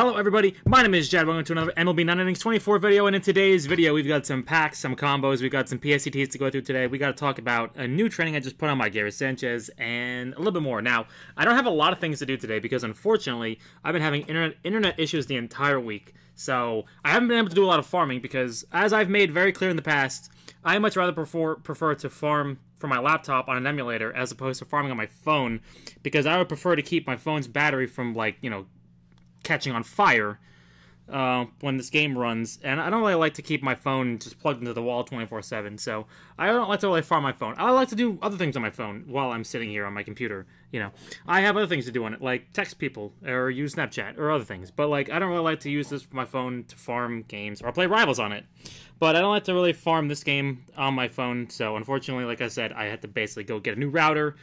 Hello everybody, my name is Jad, welcome to another MLB 9 Innings 24 video, and in today's video we've got some packs, some combos, we've got some PSETs to go through today, we got to talk about a new training I just put on my Gary Sanchez, and a little bit more. Now, I don't have a lot of things to do today because unfortunately, I've been having internet, internet issues the entire week, so I haven't been able to do a lot of farming because, as I've made very clear in the past, I much rather prefer, prefer to farm for my laptop on an emulator as opposed to farming on my phone because I would prefer to keep my phone's battery from like, you know, catching on fire uh, when this game runs, and I don't really like to keep my phone just plugged into the wall 24/7. So I don't like to really farm my phone. I like to do other things on my phone while I'm sitting here on my computer. You know, I have other things to do on it, like text people or use Snapchat or other things. But like, I don't really like to use this my phone to farm games or play Rivals on it. But I don't like to really farm this game on my phone. So unfortunately, like I said, I had to basically go get a new router.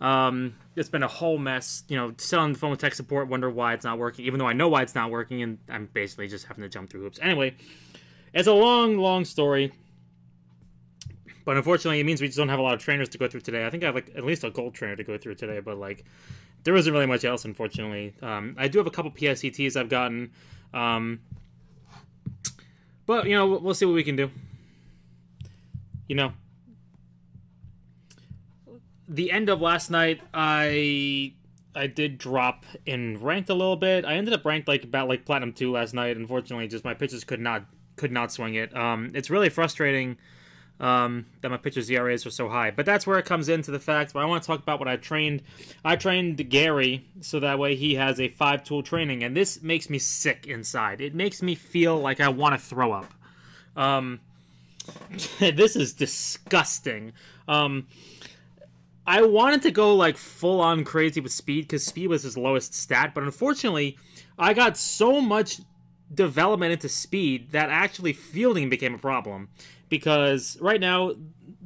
Um, it's been a whole mess. You know, sit on the phone with tech support, wonder why it's not working, even though I know why it's not working, and I'm basically just having to jump through hoops. Anyway, it's a long, long story. But unfortunately, it means we just don't have a lot of trainers to go through today. I think I have like at least a gold trainer to go through today, but like there isn't really much else, unfortunately. Um, I do have a couple PSETs I've gotten. Um, but, you know, we'll see what we can do. You know, the end of last night, I I did drop in ranked a little bit. I ended up ranked like about like platinum two last night. Unfortunately, just my pitches could not could not swing it. Um, it's really frustrating um, that my pitchers ERAs are so high. But that's where it comes into the fact. Where I want to talk about what I trained. I trained Gary so that way he has a five tool training, and this makes me sick inside. It makes me feel like I want to throw up. Um, this is disgusting. Um, I wanted to go like full on crazy with speed because speed was his lowest stat, but unfortunately, I got so much development into speed that actually fielding became a problem because right now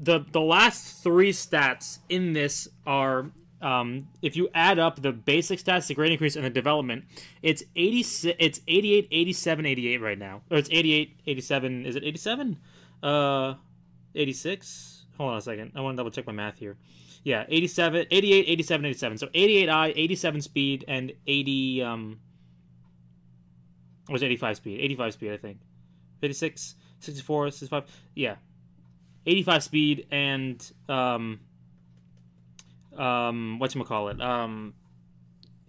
the the last three stats in this are um, if you add up the basic stats, the grade increase, and the development, it's 86, it's 88, 87, 88 right now. Or it's 88, 87, is it 87? Uh, 86? Hold on a second. I want to double check my math here. Yeah, 87, 88, 87, 87. So 88i, 87 speed, and 80, um, was 85 speed? 85 speed, I think. 56, 64, 65. Yeah. 85 speed and, um, um, whatchamacallit, um,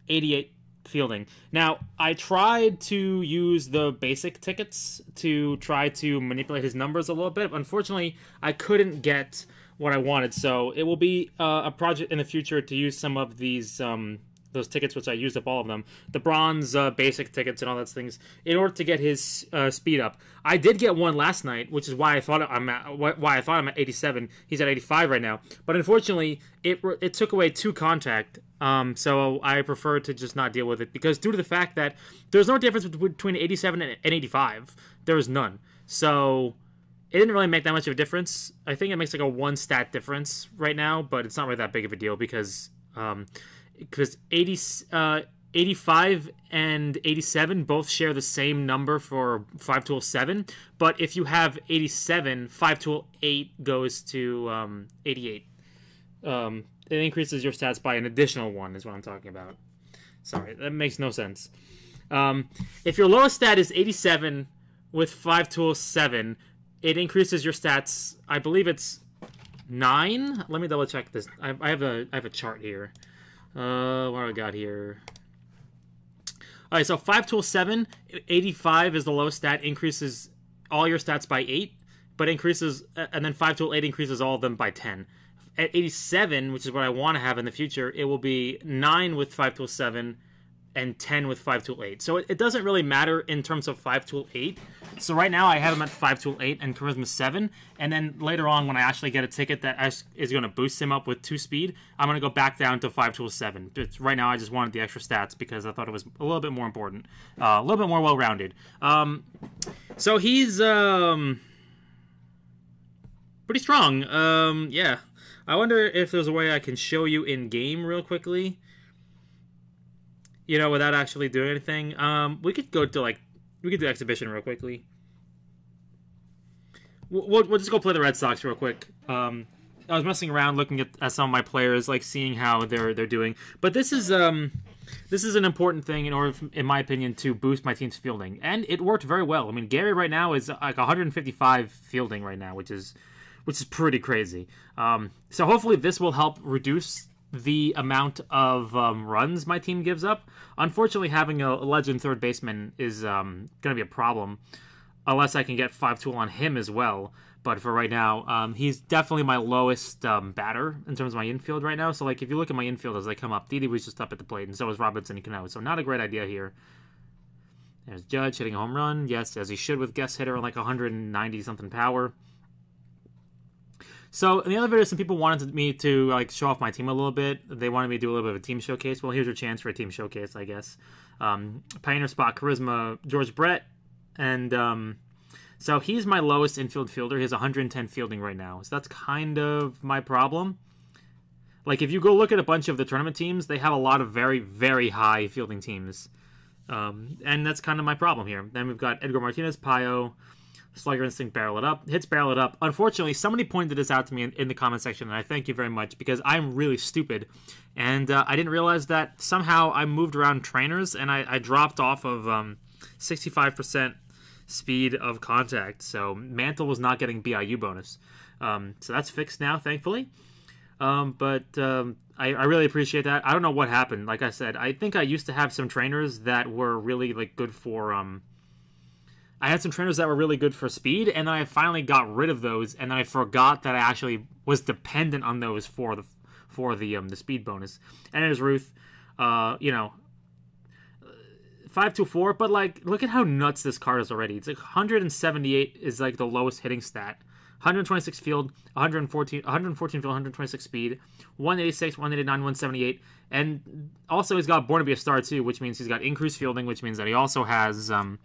88 fielding. Now, I tried to use the basic tickets to try to manipulate his numbers a little bit. Unfortunately, I couldn't get what I wanted. So it will be uh, a project in the future to use some of these um, those tickets, which I used up all of them, the bronze uh, basic tickets and all those things, in order to get his uh, speed up. I did get one last night, which is why I thought I'm at why I thought I'm at 87. He's at 85 right now, but unfortunately, it it took away two contact. Um, so I prefer to just not deal with it because due to the fact that there's no difference between 87 and 85, there is none. So it didn't really make that much of a difference. I think it makes like a one stat difference right now, but it's not really that big of a deal because um, because 80, uh, 85 and 87 both share the same number for 5 tool 7, but if you have 87, 5 tool 8 goes to um, 88. Um, it increases your stats by an additional one, is what I'm talking about. Sorry, that makes no sense. Um, if your lowest stat is 87 with 5 tool 7, it increases your stats. I believe it's 9. Let me double check this. I, I have a I have a chart here. Uh, what do I got here? All right, so 5 tool 7, 85 is the lowest stat, increases all your stats by 8, but increases, and then 5 tool 8 increases all of them by 10. At 87, which is what I want to have in the future, it will be 9 with 5 tool 7 and 10 with 5 tool 8. So it, it, doesn't really matter in terms of 5 tool 8. So right now I have him at 5 tool 8 and charisma 7. And then later on when I actually get a ticket that is going to boost him up with 2 speed, I'm going to go back down to 5 tool 7. It's, right now I just wanted the extra stats because I thought it was a little bit more important. Uh, a little bit more well-rounded. Um, so he's um, pretty strong. Um, yeah. I wonder if there's a way I can show you in-game real quickly you know, without actually doing anything. Um, we could go to like, we could do exhibition real quickly. We'll, we'll just go play the Red Sox real quick. Um, I was messing around looking at, at some of my players, like seeing how they're they're doing. But this is um, this is an important thing in order, in my opinion, to boost my team's fielding, and it worked very well. I mean, Gary right now is like 155 fielding right now, which is which is pretty crazy. Um, so hopefully this will help reduce the amount of um, runs my team gives up. Unfortunately, having a legend third baseman is um, going to be a problem unless I can get five tool on him as well. But for right now, um, he's definitely my lowest um, batter in terms of my infield right now. So like if you look at my infield as they come up, Didi was just up at the plate, and so was Robinson and Cano. So not a great idea here. There's Judge hitting a home run. Yes, as he should with guest hitter on like 190 something power. So in the other video, some people wanted me to like show off my team a little bit. They wanted me to do a little bit of a team showcase. Well, here's your chance for a team showcase, I guess. Um, Pioneer spot, charisma, George Brett, and um, so he's my lowest infield fielder. He has 110 fielding right now. So that's kind of my problem. Like if you go look at a bunch of the tournament teams, they have a lot of very very high fielding teams, um, and that's kind of my problem here. Then we've got Edgar Martinez, Pio. Slugger Instinct barrel it up. Hits barrel it up. Unfortunately, somebody pointed this out to me in, in the comment section, and I thank you very much because I'm really stupid. And uh, I didn't realize that somehow I moved around trainers and I, I dropped off of um, 65% speed of contact. So Mantle was not getting BIU bonus. Um, so that's fixed now, thankfully. Um, but um, I, I, really appreciate that. I don't know what happened. Like I said, I think I used to have some trainers that were really like good for um, I had some trainers that were really good for speed, and then I finally got rid of those, and then I forgot that I actually was dependent on those for the for the um, the speed bonus. And there's Ruth, uh, you know, five two four. But like, look at how nuts this card is already. It's like 178 is like the lowest hitting stat. 126 field, 114, 114 field, 126 speed, 186, 189, 178, and also he's got Born to Be a Star too, which means he's got increased fielding, which means that he also has um,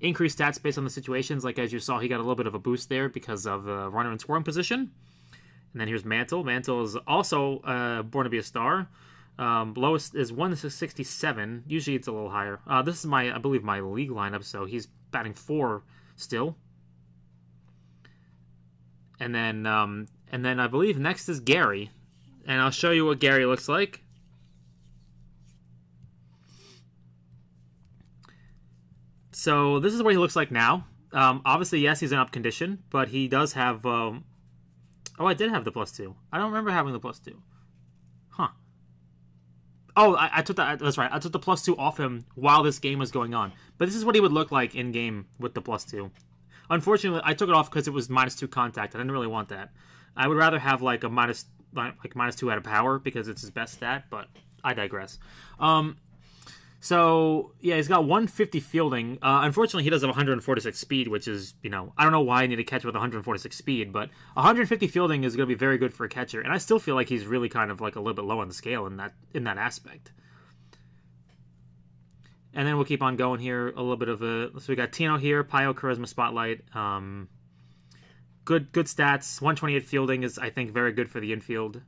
increased stats based on the situations. Like as you saw, he got a little bit of a boost there because of uh, runner and scoring position. And then here's Mantle. Mantle is also uh, born to be a star. Um, lowest is 167. Usually it's a little higher. Uh, this is my, I believe, my league lineup, so he's batting four still. And then, um, and then I believe next is Gary, and I'll show you what Gary looks like. So this is what he looks like now. Um, obviously, yes, he's in up condition, but he does have. Um... Oh, I did have the plus two. I don't remember having the plus two. Huh. Oh, I, I, took that. That's right. I took the plus two off him while this game was going on. But this is what he would look like in game with the plus two. Unfortunately, I took it off because it was minus two contact. I didn't really want that. I would rather have like a minus like minus two out of power because it's his best stat. But I digress. Um, so yeah, he's got 150 fielding. Uh, unfortunately, he does have 146 speed, which is you know I don't know why I need to catch with 146 speed, but 150 fielding is going to be very good for a catcher, and I still feel like he's really kind of like a little bit low on the scale in that in that aspect. And then we'll keep on going here. A little bit of a so we got Tino here, Pio Charisma Spotlight. Um, good good stats. 128 fielding is I think very good for the infield.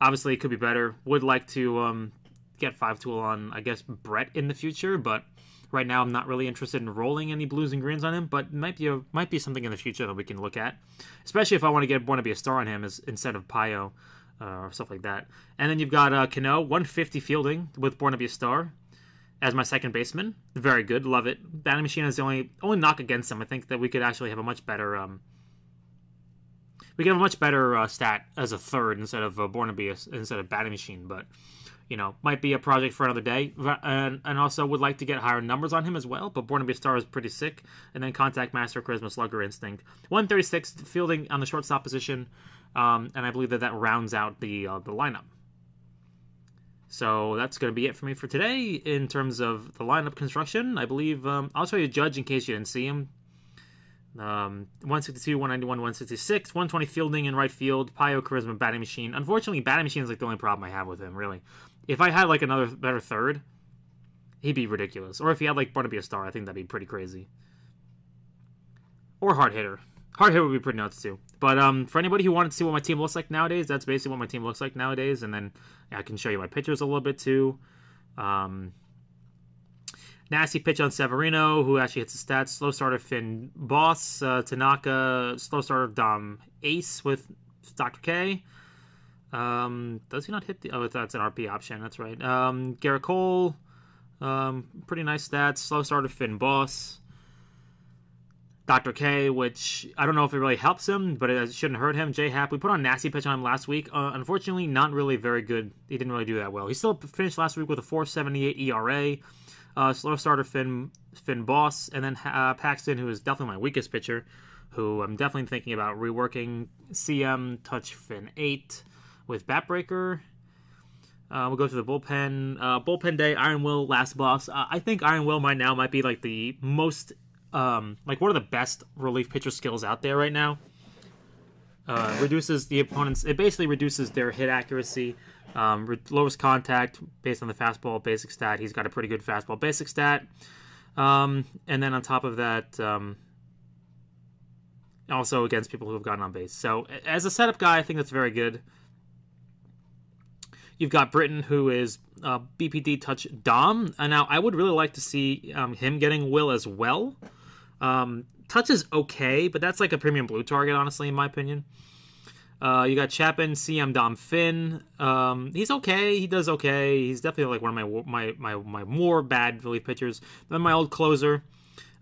Obviously, it could be better. Would like to um, get five tool on I guess Brett in the future, but right now I'm not really interested in rolling any blues and greens on him. But might be a might be something in the future that we can look at, especially if I want to get want to be a star on him as, instead of Pio uh, or stuff like that. And then you've got uh, Cano 150 fielding with Born to Be a Star as my second baseman. Very good, love it. Batting Machine is the only only knock against him. I think that we could actually have a much better um, we could have a much better uh, stat as a third instead of uh, Born to Be a, instead of Batting Machine, but you know, might be a project for another day. And, and also would like to get higher numbers on him as well. But Born to Be a Star is pretty sick. And then Contact Master, Charisma, Slugger, Instinct. 136 fielding on the shortstop position. Um, and I believe that that rounds out the uh, the lineup. So that's going to be it for me for today in terms of the lineup construction. I believe um, I'll show you Judge in case you didn't see him. Um, 162, 191, 166, 120 fielding in right field, Pio Charisma, Batting Machine. Unfortunately, Batting Machine is like the only problem I have with him, really. If I had like another better third, he'd be ridiculous. Or if he had like Born to Be a Star, I think that'd be pretty crazy. Or Hard Hitter. Hard Hitter would be pretty nuts too. But um, for anybody who wanted to see what my team looks like nowadays, that's basically what my team looks like nowadays. And then I can show you my pitchers a little bit too. Um, nasty pitch on Severino, who actually hits the stats. Slow starter Finn Boss, uh, Tanaka, slow starter Dom Ace with Dr. K. Um, does he not hit the? Oh, that's an RP option. That's right. Um, Gerrit Cole, um, pretty nice stats. Slow starter Finn Boss. Dr. K, which I don't know if it really helps him, but it shouldn't hurt him. J Happ, we put on nasty pitch on him last week. Uh, unfortunately, not really very good. He didn't really do that well. He still finished last week with a 4.78 ERA. Uh, slow starter Finn Finn Boss, and then uh, Paxton, who is definitely my weakest pitcher, who I'm definitely thinking about reworking. CM Touch Finn 8 with Batbreaker. Uh, we'll go to the bullpen. Uh, bullpen day, Iron Will, last boss. Uh, I think Iron Will right now might be like the most, um, like one of the best relief pitcher skills out there right now. Uh, reduces the opponent's. It basically reduces their hit accuracy. Um, re- lowers contact based on the fastball basic stat. He's got a pretty good fastball basic stat. Um, and then on top of that, um, also against people who have gotten on base. So as a setup guy, I think that's very good. You've got Britton, who is uh, BPD touch Dom. And now I would really like to see um, him getting Will as well. Um, touch is okay, but that's like a premium blue target, honestly, in my opinion. Uh, you got Chapman, CM Dom Finn. Um, he's okay. He does okay. He's definitely like one of my my my, my more bad relief pitchers. Then my old closer,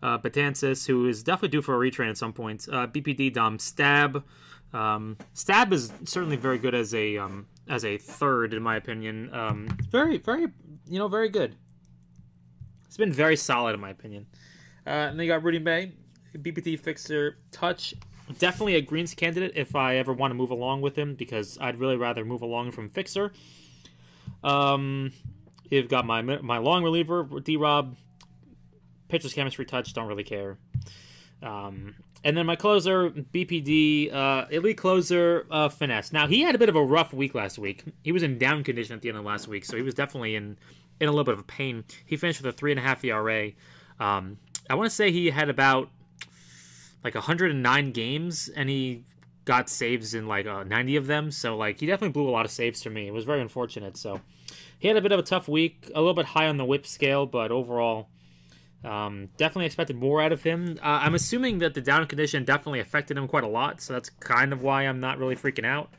uh, Betances, who is definitely due for a retrain at some point. Uh, BPD Dom Stab. Um, Stab is certainly very good as a um, as a third, in my opinion. Um, very, very, you know, very good. It's been very solid, in my opinion. Uh, and then you got Rudy May, BPD fixer, touch. Definitely a greens candidate if I ever want to move along with him because I'd really rather move along from fixer. Um, you've got my my long reliever, D Rob. Pitcher's chemistry touch, don't really care. Um, and then my closer, BPD, uh, elite closer, uh, finesse. Now he had a bit of a rough week last week. He was in down condition at the end of last week, so he was definitely in in a little bit of a pain. He finished with a three and a half ERA. Um, I want to say he had about like 109 games, and he got saves in like uh, 90 of them. So like he definitely blew a lot of saves for me. It was very unfortunate. So he had a bit of a tough week, a little bit high on the whip scale, but overall um, definitely expected more out of him. Uh, I'm assuming that the down condition definitely affected him quite a lot, so that's kind of why I'm not really freaking out.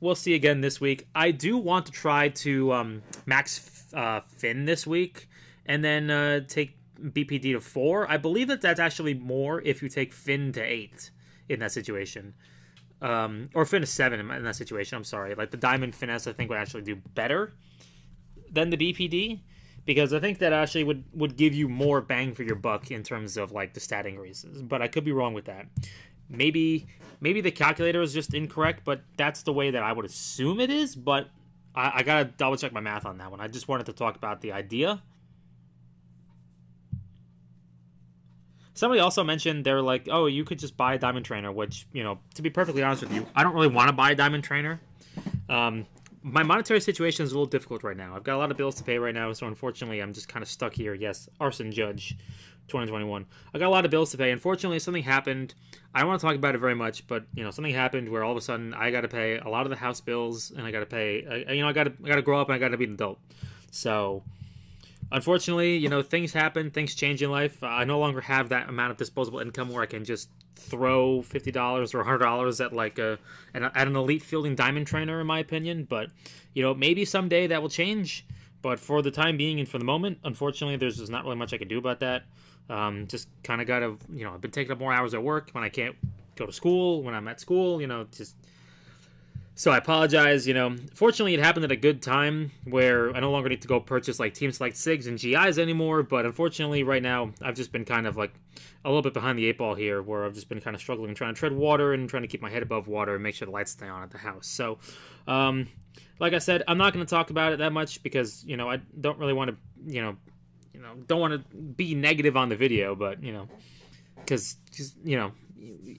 We'll see again this week. I do want to try to um, max uh, Finn this week and then uh, take BPD to four. I believe that that's actually more if you take Finn to eight in that situation. Um, or Finn to seven in that situation. I'm sorry. Like the Diamond Finesse, I think would actually do better than the BPD because I think that actually would would give you more bang for your buck in terms of like the stat increases. But I could be wrong with that. Maybe maybe the calculator is just incorrect, but that's the way that I would assume it is. But I, I gotta double check my math on that one. I just wanted to talk about the idea. Somebody also mentioned they're like, oh, you could just buy a diamond trainer, which you know, to be perfectly honest with you, I don't really want to buy a diamond trainer. Um, my monetary situation is a little difficult right now. I've got a lot of bills to pay right now, so unfortunately, I'm just kind of stuck here. Yes, Aaron Judge, 2021. I got a lot of bills to pay. Unfortunately, something happened. I don't want to talk about it very much, but you know, something happened where all of a sudden I got to pay a lot of the house bills, and I got to pay. You know, I got to I got to grow up, and I got to be an adult. So, unfortunately, you know, things happen, things change in life. I no longer have that amount of disposable income where I can just throw fifty dollars or hundred dollars at like a at an elite fielding diamond trainer, in my opinion. But you know, maybe someday that will change. But for the time being and for the moment, unfortunately, there's just not really much I can do about that. Um, just kind of got to, you know, I've been taking up more hours at work when I can't go to school, when I'm at school, you know, just. So I apologize, you know. Fortunately, it happened at a good time where I no longer need to go purchase like Team Select SIGs and GIs anymore. But unfortunately, right now, I've just been kind of like a little bit behind the eight ball here where I've just been kind of struggling trying to tread water and trying to keep my head above water and make sure the lights stay on at the house. So, um, like I said, I'm not going to talk about it that much because, you know, I don't really want to, you know, you know, don't want to be negative on the video, but, you know, because you know,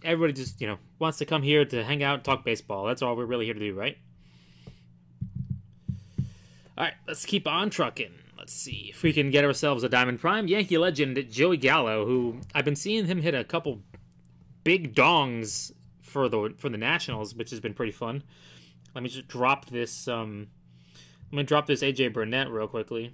everybody just, you know, wants to come here to hang out and talk baseball. That's all we're really here to do, right? All right, let's keep on trucking. Let's see if we can get ourselves a Diamond Prime. Yankee legend Joey Gallo, who I've been seeing him hit a couple big dongs for the for the Nationals, which has been pretty fun. Let me just drop this. Um, let me drop this AJ Burnett real quickly.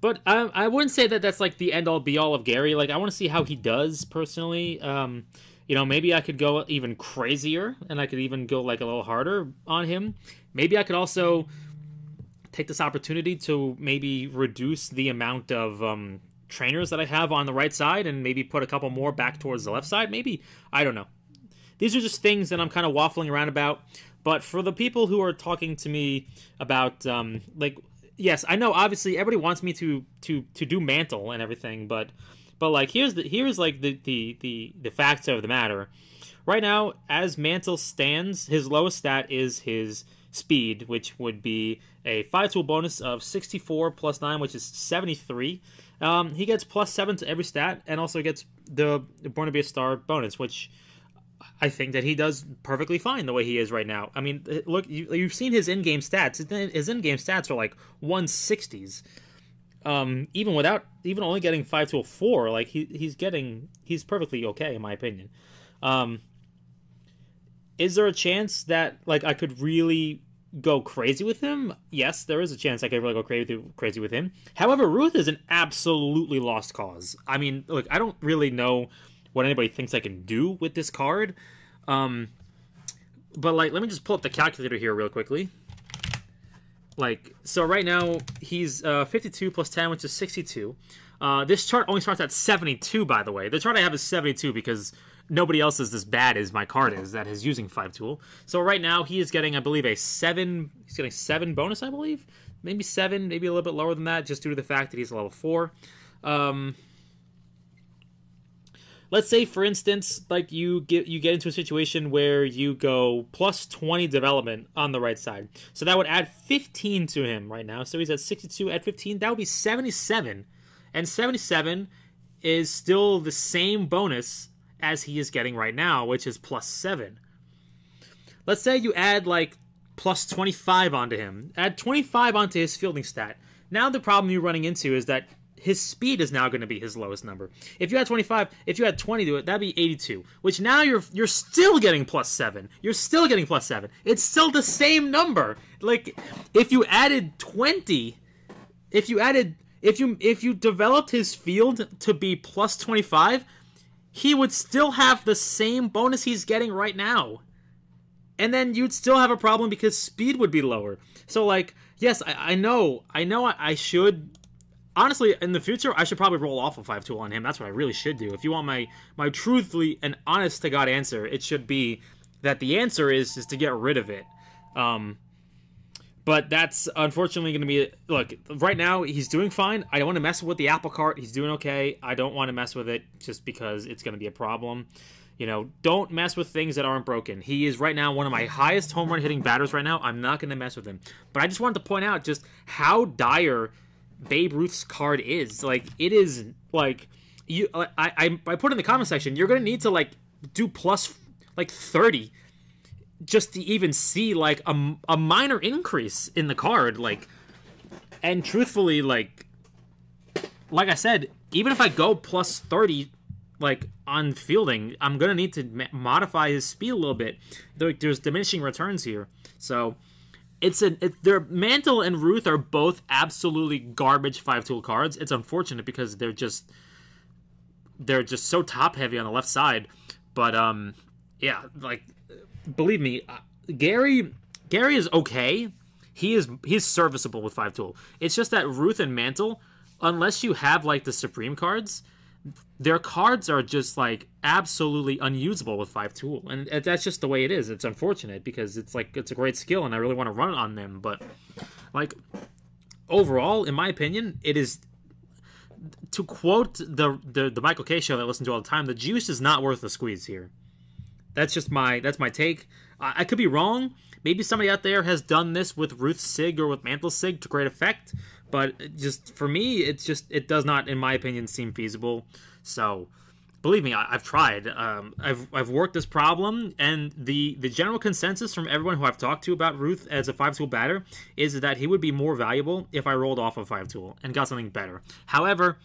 But I, I wouldn't say that that's like the end all be all of Gary. Like I want to see how he does personally. Um, you know, maybe I could go even crazier and I could even go like a little harder on him. Maybe I could also take this opportunity to maybe reduce the amount of um, trainers that I have on the right side and maybe put a couple more back towards the left side. Maybe, I don't know. These are just things that I'm kind of waffling around about. But for the people who are talking to me about, um, like, yes, I know obviously everybody wants me to to to do mantle and everything, but but like here's the here's like the the the the facts of the matter. Right now, as mantle stands, his lowest stat is his speed, which would be a five tool bonus of 64 plus 9, which is 73. Um, he gets plus 7 to every stat and also gets the Born to be a Star bonus, which I think that he does perfectly fine the way he is right now. I mean, look, you, have seen his in game stats. His in game stats are like 160s. Um, even without, even only getting 5 to a 4, like he, he's getting, he's perfectly okay in my opinion. Um, is there a chance that like I could really go crazy with him? Yes, there is a chance I could really go crazy crazy with him. However, Ruth is an absolutely lost cause. I mean, look, I don't really know what anybody thinks I can do with this card. Um, but like, let me just pull up the calculator here real quickly. Like, so right now he's uh, 52 plus 10, which is 62. Uh, this chart only starts at 72, by the way. The chart I have is 72 because nobody else is as bad as my card is that is using five tool. So right now he is getting, I believe, a seven. He's getting seven bonus, I believe, maybe seven, maybe a little bit lower than that, just due to the fact that he's level four. Um, let's say, for instance, like you get you get into a situation where you go plus twenty development on the right side, so that would add fifteen to him right now. So he's at sixty-two at fifteen. That would be seventy-seven, and seventy-seven is still the same bonus as he is getting right now, which is plus 7. Let's say you add like plus 25 onto him. Add 25 onto his fielding stat. Now the problem you're running into is that his speed is now going to be his lowest number. If you had 25, if you had 20 to it, that'd be 82. Which now you're you're still getting plus 7. You're still getting plus 7. It's still the same number. Like if you added 20, if you added if you if you developed his field to be plus 25, he would still have the same bonus he's getting right now. And then you'd still have a problem because speed would be lower. So, like, yes, I, I know, I know I, I, should. Honestly, in the future, I should probably roll off a 5 tool on him. That's what I really should do. If you want my, my truthfully and honest to God answer, it should be that the answer is, is to get rid of it. Um, but that's unfortunately going to be look right now he's doing fine. I don't want to mess with the apple cart. He's doing okay. I don't want to mess with it just because it's going to be a problem. You know don't mess with things that aren't broken. He is right now one of my highest home run hitting batters right now. I'm not going to mess with him. But i just wanted to point out just how dire babe ruth's card is. Like it is like you uh, i i, I put in the comment section you're to need to like do plus like 30 just to even see like a, a minor increase in the card like and truthfully like like i said even if i go plus 30 like on fielding i'm gonna need to modify his speed a little bit. There, there's diminishing returns here. So it's a it, their mantle and ruth are both absolutely garbage five tool cards it's unfortunate because they're just they're just so top heavy on the left side but um yeah like believe me, uh, Gary Gary is okay. He is he's serviceable with five tool. It's just that Ruth and Mantle, unless you have like the Supreme cards, their cards are just like absolutely unusable with five tool, and that's just the way it is. It's unfortunate because it's like it's a great skill, and I really want to run it on them, but like overall, in my opinion, it is to quote the, the the Michael Kay show that I listen to all the time. The juice is not worth the squeeze here. That's just my that's my take. I, I could be wrong. Maybe somebody out there has done this with Ruth Sig or with Mantle Sig to great effect, but just for me, it's just it does not, in my opinion, seem feasible. So, believe me, I, have tried. Um, I've I've worked this problem, and the the general consensus from everyone who I've talked to about Ruth as a five tool batter is that he would be more valuable if I rolled off a five tool and got something better. However,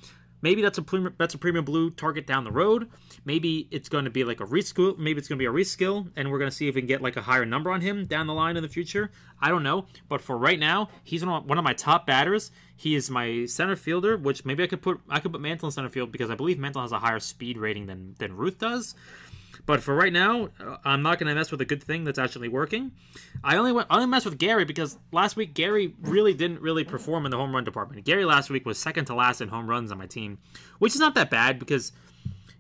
Maybe that's a premium, that's a premium blue target down the road. Maybe it's going to be like a reskill. Maybe it's going to be a reskill, and we're going to see if we can get like a higher number on him down the line in the future. I don't know, but for right now, he's one of my top batters. He is my center fielder, which maybe I could put I could put Mantle in center field because I believe Mantle has a higher speed rating than than Ruth does. But for right now, uh, I'm not going to mess with a good thing that's actually working. I only went, I only messed with Gary because last week Gary really didn't really perform in the home run department. Gary last week was second to last in home runs on my team, which is not that bad because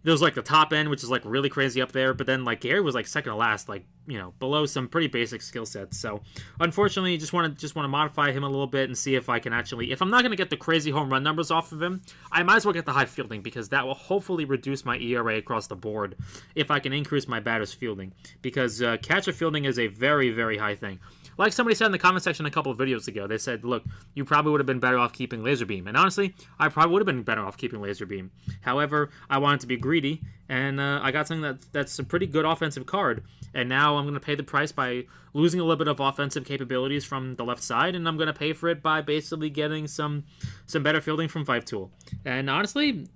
there was like the top end, which is like really crazy up there, but then like Gary was like second to last, like you know below some pretty basic skill sets. So unfortunately, just want to just want to modify him a little bit and see if I can actually, if I'm not going to get the crazy home run numbers off of him, I might as well get the high fielding because that will hopefully reduce my ERA across the board if I can increase my batter's fielding because uh, catcher fielding is a very very high thing. Like somebody said in the comment section a couple of videos ago, they said, look, you probably would have been better off keeping Laser Beam. And honestly, I probably would have been better off keeping Laser Beam. However, I wanted to be greedy, and uh, I got something that, that's a pretty good offensive card. And now I'm going to pay the price by losing a little bit of offensive capabilities from the left side, and I'm going to pay for it by basically getting some some better fielding from Five Tool. And honestly,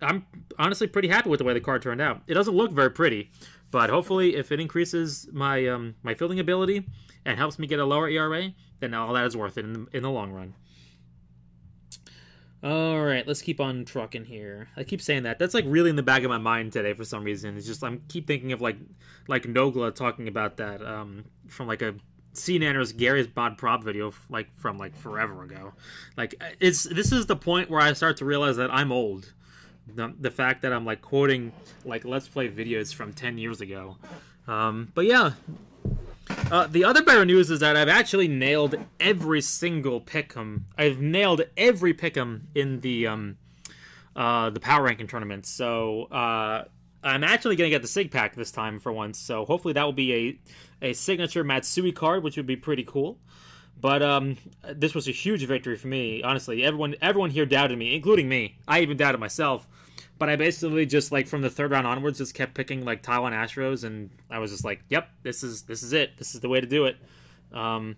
I'm honestly pretty happy with the way the card turned out. It doesn't look very pretty, but hopefully, if it increases my um, my fielding ability and helps me get a lower ERA, then all that is worth it in the, in the long run. All right, let's keep on trucking here. I keep saying that. That's like really in the back of my mind today for some reason. It's just I'm keep thinking of like like Nogla talking about that um, from like a CNNer's Garry's Mod Prop video like from like forever ago. Like it's this is the point where I start to realize that I'm old. The, the fact that I'm like quoting like Let's Play videos from 10 years ago. Um, but yeah, uh, the other better news is that I've actually nailed every single pick'em. I've nailed every pick'em in the um, uh, the power ranking tournament. So uh, I'm actually gonna get the Sig pack this time for once. So hopefully that will be a a signature Matsui card, which would be pretty cool. But um, this was a huge victory for me. Honestly, everyone everyone here doubted me, including me. I even doubted myself. But I basically just like from the third round onwards just kept picking like Taiwan Astros, and I was just like, "Yep, this is this is it. This is the way to do it." Um,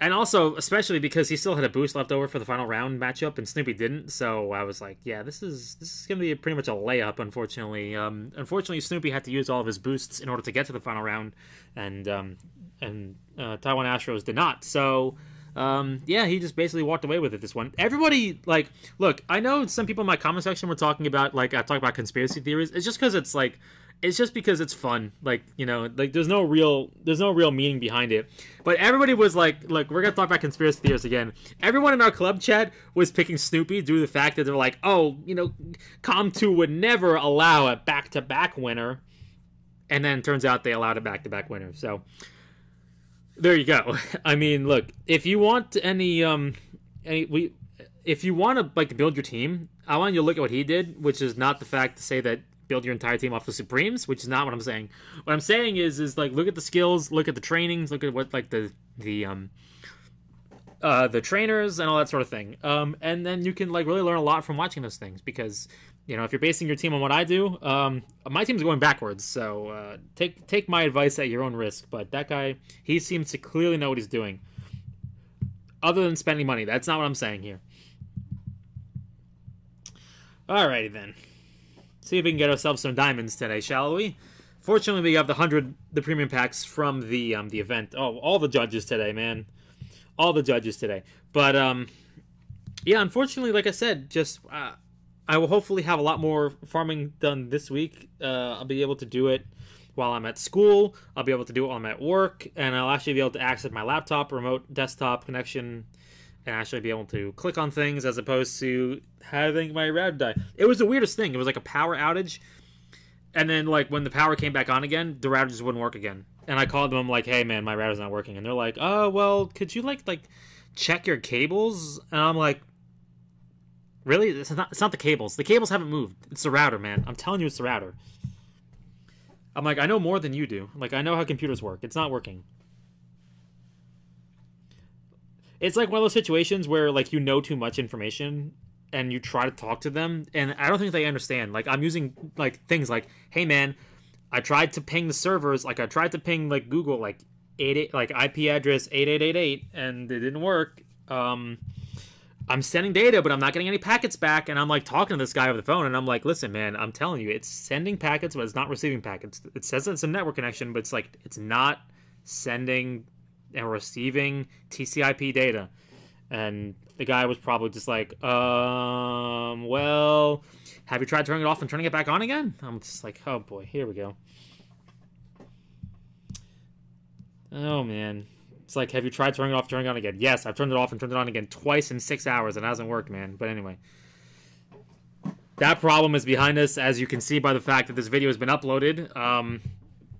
and also, especially because he still had a boost left over for the final round matchup, and Snoopy didn't. So I was like, "Yeah, this is this is gonna be pretty much a layup." Unfortunately, um, unfortunately, Snoopy had to use all of his boosts in order to get to the final round, and um, and uh, Taiwan Astros did not. So um, yeah, he just basically walked away with it this one. Everybody, like, look, I know some people in my comment section were talking about, like, I talk about conspiracy theories. It's just because it's, like, it's just because it's fun. Like, you know, like, there's no real, there's no real meaning behind it. But everybody was like, look, we're to talk about conspiracy theories again. Everyone in our club chat was picking Snoopy due to the fact that they're like, oh, you know, Com2 would never allow a back to back winner. And then turns out they allowed a back to back winner. So, there you go. I mean, look, if you want any um any we if you want to like build your team, I want you to look at what he did, which is not the fact to say that build your entire team off the Supremes, which is not what I'm saying. What I'm saying is is like look at the skills, look at the trainings, look at what like the the um uh the trainers and all that sort of thing. Um and then you can like really learn a lot from watching those things because you know, if you're basing your team on what I do, um, my team's going backwards. So uh, take take my advice at your own risk. But that guy, he seems to clearly know what he's doing. Other than spending money, that's not what I'm saying here. Alrighty then, see if we can get ourselves some diamonds today, shall we? Fortunately, we have the hundred the premium packs from the um, the event. Oh, all the judges today, man, all the judges today. But um, yeah, unfortunately, like I said, just. Uh, I will hopefully have a lot more farming done this week. Uh, I'll be able to do it while I'm at school. I'll be able to do it while I'm at work, and I'll actually be able to access my laptop, remote desktop connection, and actually be able to click on things as opposed to having my router die. It was the weirdest thing. It was like a power outage, and then like when the power came back on again, the router just wouldn't work again. And I called them like, "Hey man, my router's not working," and they're like, "Oh well, could you like like check your cables?" And I'm like Really? It's not, it's not the cables. The cables haven't moved. It's the router, man. I'm telling you it's the router. I'm like, I know more than you do. Like, I know how computers work. It's not working. It's like one of those situations where, like, you know too much information and you try to talk to them, and I don't think they understand. Like, I'm using, like, things like, hey, man, I tried to ping the servers. Like, I tried to ping, like, Google, like, 88, like, IP address 8888, and it didn't work. Um, I'm sending data, but I'm not getting any packets back. And I'm like talking to this guy over the phone, and I'm like, listen, man, I'm telling you, it's sending packets, but it's not receiving packets. It says it's a network connection, but it's like it's not sending and receiving TCP data. And the guy was probably just like, um, well, have you tried turning it off and turning it back on again? I'm just like, oh boy, here we go. Oh man. It's like, have you tried turning it off, turning it on again? Yes, I've turned it off and turned it on again twice in six hours, and it hasn't worked, man. But anyway. That problem is behind us, as you can see by the fact that this video has been uploaded. Um,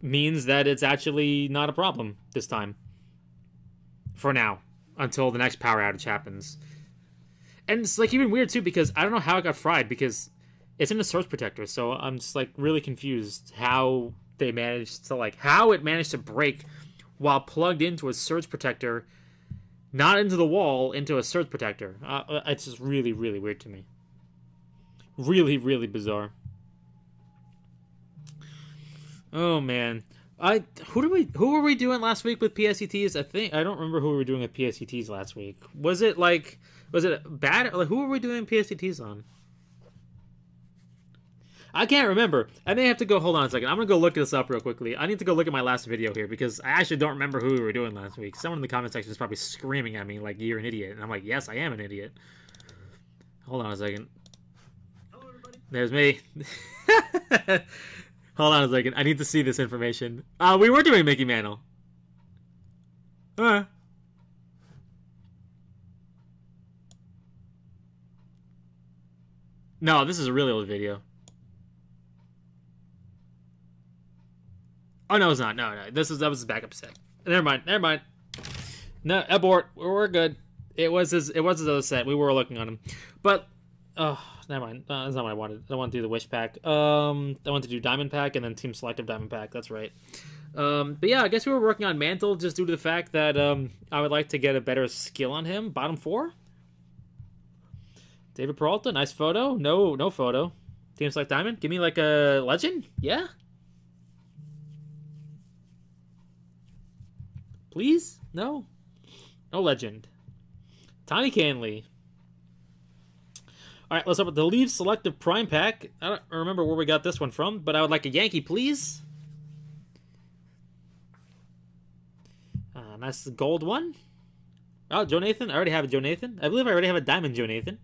means that it's actually not a problem this time. For now. Until the next power outage happens. And it's like even weird too because I don't know how it got fried because it's in the surge protector, so I'm just like really confused how they managed to like how it managed to break while plugged into a surge protector, not into the wall, into a surge protector. Uh, uh, it's just really, really weird to me. Really, really bizarre. Oh man, I who do we who were we doing last week with PSETs? I think I don't remember who we were doing with PSETs last week. Was it like was it bad? Like who were we doing PSETs on? I can't remember. I may have to go. Hold on a second. I'm gonna go look this up real quickly. I need to go look at my last video here because I actually don't remember who we were doing last week. Someone in the comment section is probably screaming at me like you're an idiot, and I'm like, yes, I am an idiot. Hold on a second. Hello, everybody. There's me. Hold on a second. I need to see this information. Uh, we were doing Mickey Mantle. Uh. No, this is a really old video. Oh no, it's not. No, no. This is that was his backup set. Never mind. Never mind. No, abort. We're, good. It was his. It was his other set. We were looking on him, but oh, never mind. Uh, that's not what I wanted. I want to do the wish pack. Um, I want to do diamond pack and then team selective diamond pack. That's right. Um, but yeah, I guess we were working on mantle just due to the fact that um, I would like to get a better skill on him. Bottom four. David Peralta, nice photo. No, no photo. Team select diamond. Give me like a legend. Yeah. Please? No. No legend. Tommy Kahnle. All right, let's open the Leaf Selective Prime Pack. I don't remember where we got this one from, but I would like a Yankee, please. Uh, nice gold one. Oh, Joe Nathan. I already have a Joe Nathan. I believe I already have a Diamond Joe Nathan.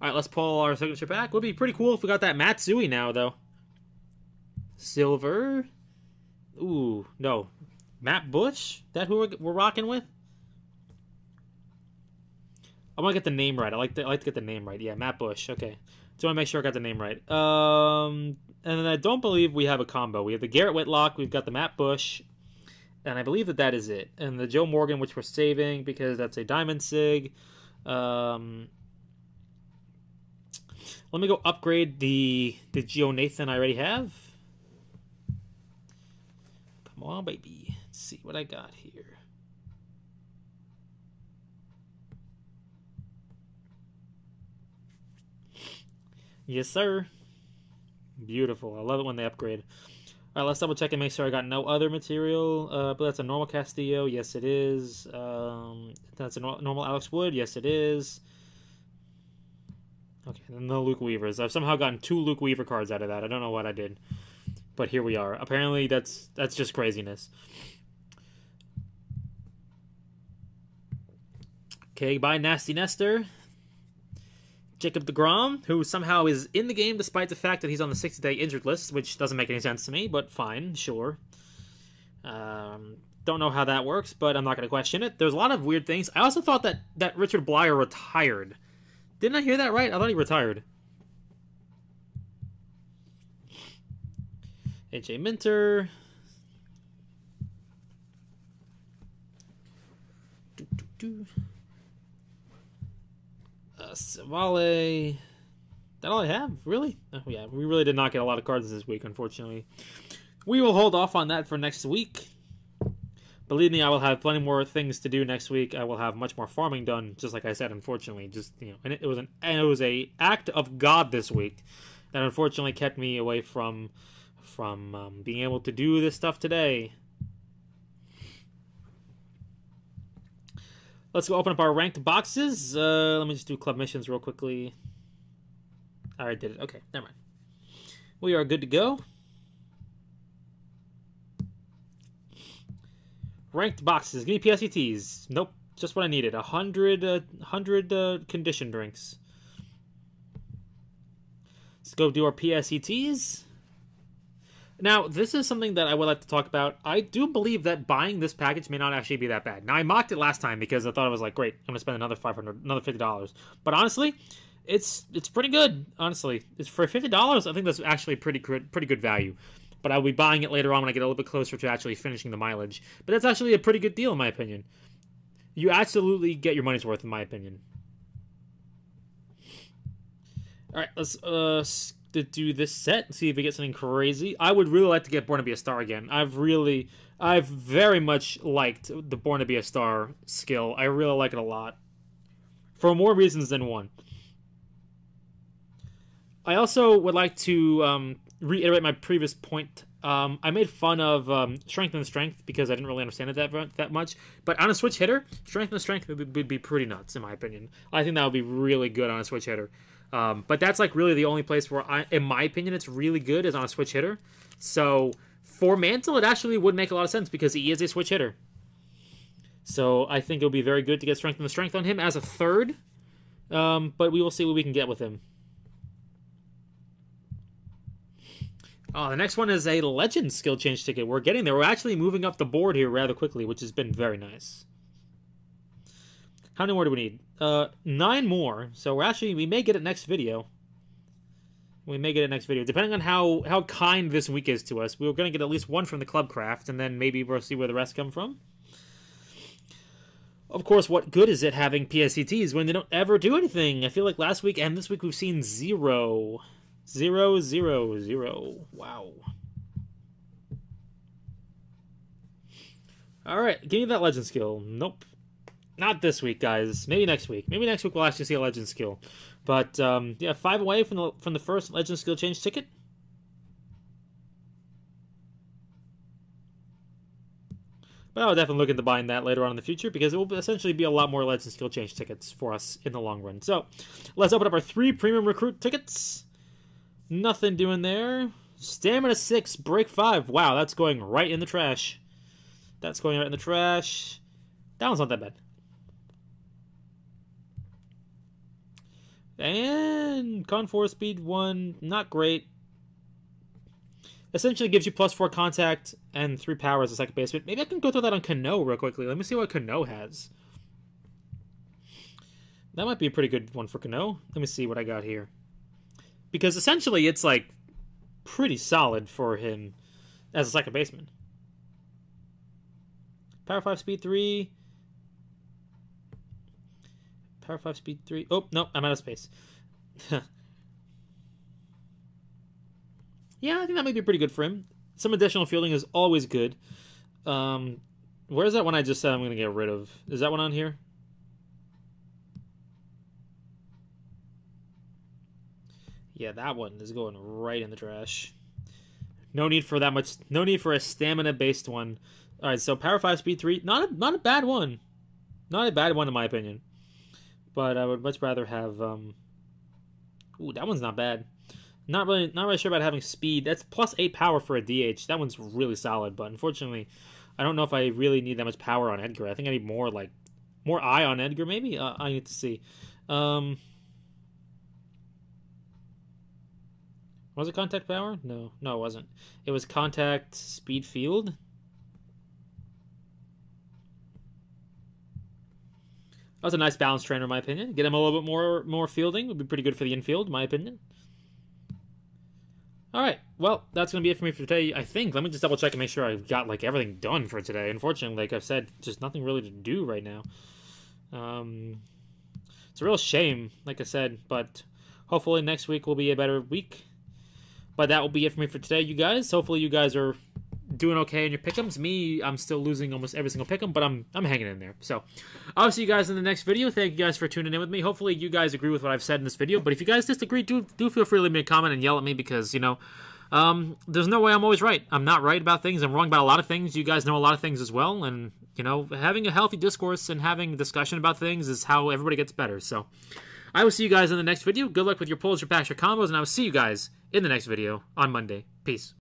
All right, let's pull our signature pack. Would be pretty cool if we got that Matsui now, though. Silver. Ooh, no. Matt Bush? That who we're, we're rocking with? I want to get the name right. I like to, I like to get the name right. Yeah, Matt Bush. Okay. So I make sure I got the name right. Um, and then I don't believe we have a combo. We have the Garrett Whitlock. We've got the Matt Bush. And I believe that that is it. And the Joe Morgan, which we're saving because that's a Diamond Sig. Um, let me go upgrade the the Joe Nathan I already have. Come on, baby see what I got here. Yes, sir. Beautiful. I love it when they upgrade. All right, let's double check and make sure I got no other material. Uh, but that's a normal Castillo. Yes, it is. Um, that's a no normal Alex Wood. Yes, it is. Okay, the Luke Weavers. I've somehow gotten two Luke Weaver cards out of that. I don't know what I did, but here we are. Apparently, that's that's just craziness. Okay, bye, Nasty Nestor. Jacob DeGrom, who somehow is in the game despite the fact that he's on the 60 day injured list, which doesn't make any sense to me, but fine, sure. Um, don't know how that works, but I'm not going to question it. There's a lot of weird things. I also thought that, that Richard Bleier retired. Didn't I hear that right? I thought he retired. AJ Minter. Do, do, do. Savale. That all I have, really? Oh, yeah, we really did not get a lot of cards this week, unfortunately. We will hold off on that for next week. Believe me, I will have plenty more things to do next week. I will have much more farming done, just like I said. Unfortunately, just you know, and it, it was an it was a act of God this week that unfortunately kept me away from from um, being able to do this stuff today. Let's go open up our ranked boxes. Uh, let me just do club missions real quickly. I already did it. Okay, never mind. We are good to go. Ranked boxes. Give me PSETs. Nope. Just what I needed. A hundred, uh, hundred uh, condition drinks. Let's go do our PSETs. Now, this is something that I would like to talk about. I do believe that buying this package may not actually be that bad. Now, I mocked it last time because I thought it was like, great, I'm gonna spend another five hundred, another fifty dollars. But honestly, it's it's pretty good. Honestly, it's for fifty dollars. I think that's actually pretty pretty good value. But I'll be buying it later on when I get a little bit closer to actually finishing the mileage. But that's actually a pretty good deal in my opinion. You absolutely get your money's worth, in my opinion. All right, let's uh to do this set, see if we get something crazy. I would really like to get Born to Be a Star again. I've really, I've very much liked the Born to Be a Star skill. I really like it a lot. For more reasons than one. I also would like to um, reiterate my previous point. Um, I made fun of um, strength and strength because I didn't really understand it that that much. But on a switch hitter, strength and strength would be, would be pretty nuts in my opinion. I think that would be really good on a switch hitter. Um, but that's like really the only place where, I, in my opinion, it's really good is on a switch hitter. So for Mantle, it actually would make a lot of sense because he is a switch hitter. So I think it would be very good to get strength and the strength on him as a third. Um, but we will see what we can get with him. Oh, the next one is a legend skill change ticket. We're getting there. We're actually moving up the board here rather quickly, which has been very nice. How many more do we need? Uh, nine more. So we're actually we may get it next video. We may get it next video, depending on how how kind this week is to us. We are going to get at least one from the club craft, and then maybe we'll see where the rest come from. Of course, what good is it having PSETs when they don't ever do anything? I feel like last week and this week we've seen zero, zero, zero, zero. Wow. All right, give me that legend skill. Nope not this week, guys. Maybe next week. Maybe next week we'll actually see a legend skill. But um, yeah, five away from the from the first legend skill change ticket. But I'll definitely look into buying that later on in the future because it will essentially be a lot more legend skill change tickets for us in the long run. So let's open up our three premium recruit tickets. Nothing doing there. Stamina six, break five. Wow, that's going right in the trash. That's going right in the trash. That one's not that bad. And Con 4 Speed 1, not great. Essentially gives you plus 4 contact and 3 power as a second baseman. Maybe I can go through that on Cano real quickly. Let me see what Cano has. That might be a pretty good one for Cano. Let me see what I got here. Because essentially it's like pretty solid for him as a second baseman. Power 5, Speed 3, Power 5, Speed 3. Oh, no, I'm out of space. yeah, I think that might be pretty good for him. Some additional fielding is always good. Um, where's that one I just said I'm going to get rid of? Is that one on here? Yeah, that one is going right in the trash. No need for that much. No need for a stamina-based one. All right, so power five, speed three. Not a not a bad one. Not a bad one in my opinion but I would much rather have. Um... Ooh, that one's not bad. Not really, not really sure about having speed. That's plus eight power for a DH. That one's really solid, but unfortunately, I don't know if I really need that much power on Edgar. I think I need more like more eye on Edgar. Maybe uh, I need to see. Um, was it contact power? No, no, it wasn't. It was contact speed field. Was a nice balance trainer, in my opinion. Get him a little bit more more fielding would be pretty good for the infield, in my opinion. All right, well, that's gonna be it for me for today. I think. Let me just double check and make sure I've got like everything done for today. Unfortunately, like I've said, just nothing really to do right now. Um, it's a real shame, like I said, but hopefully next week will be a better week. But that will be it for me for today, you guys. Hopefully, you guys are doing okay in your pickums. Me, I'm still losing almost every single pick'em, but I'm I'm hanging in there. So I'll see you guys in the next video. Thank you guys for tuning in with me. Hopefully you guys agree with what I've said in this video. But if you guys disagree, do do feel free to leave me a comment and yell at me because you know. Um, there's no way I'm always right. I'm not right about things. I'm wrong about a lot of things. You guys know a lot of things as well. And, you know, having a healthy discourse and having discussion about things is how everybody gets better. So I will see you guys in the next video. Good luck with your pulls, your packs, your combos, and I will see you guys in the next video on Monday. Peace.